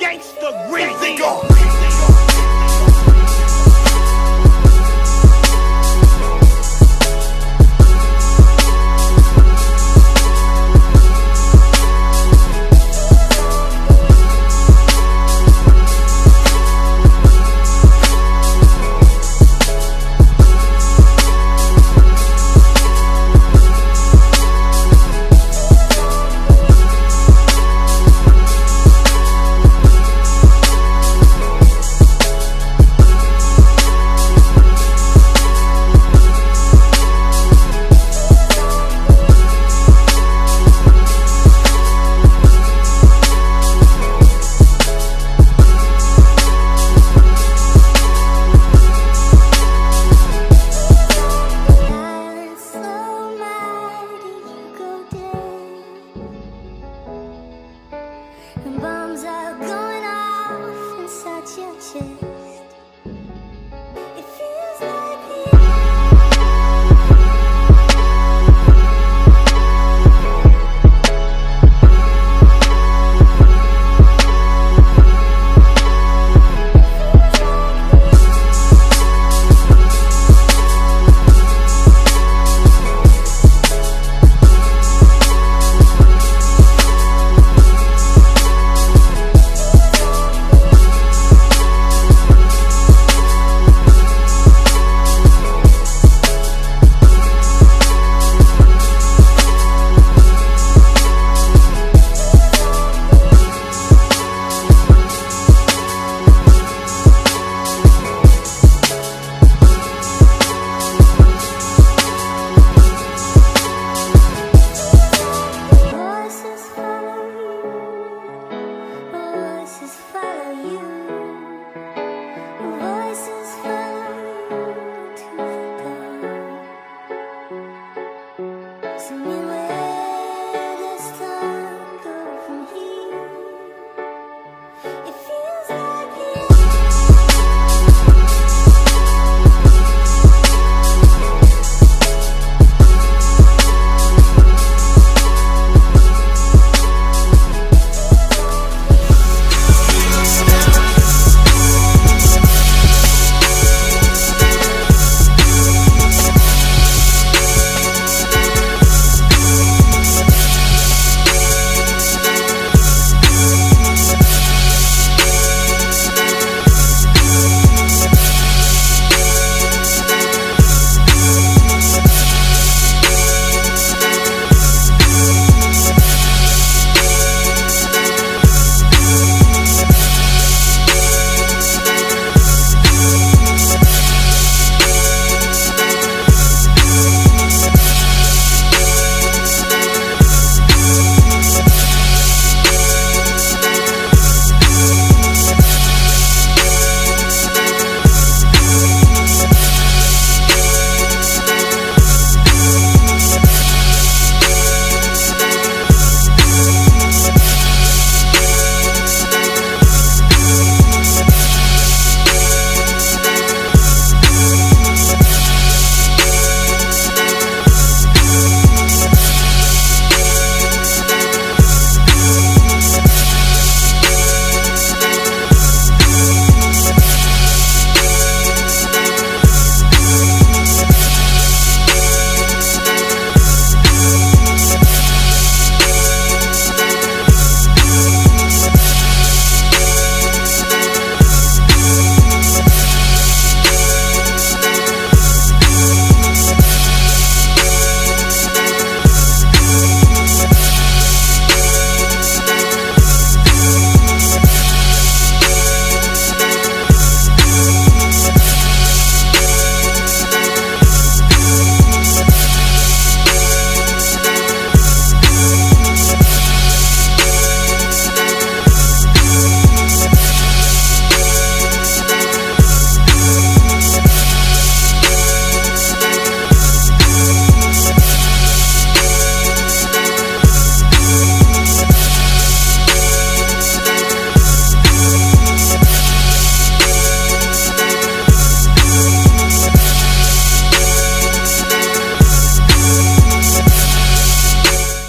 Gangsta Rizzy.